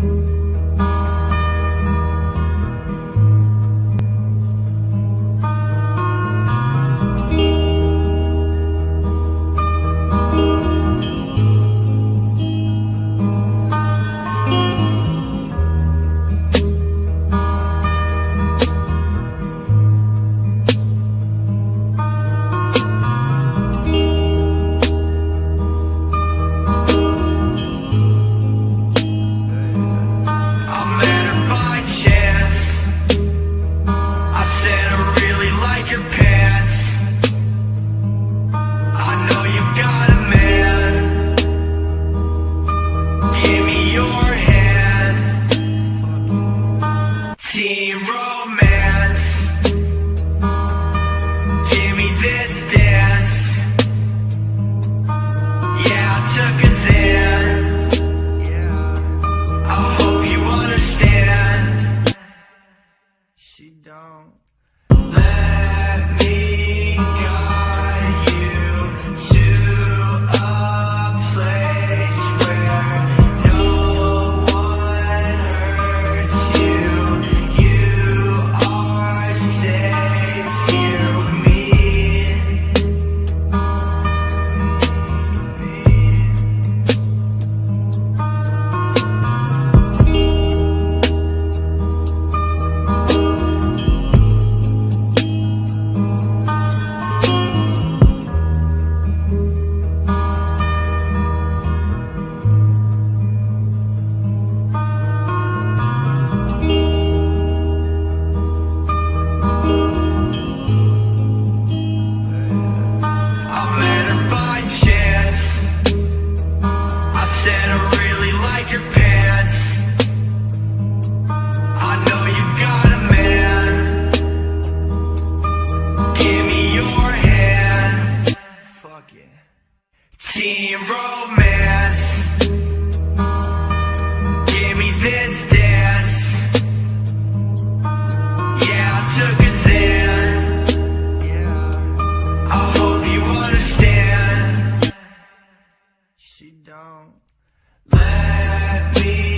I don't. Let me teen romance. Give me this dance. Yeah, I took a xan. I hope you understand. She don't Let me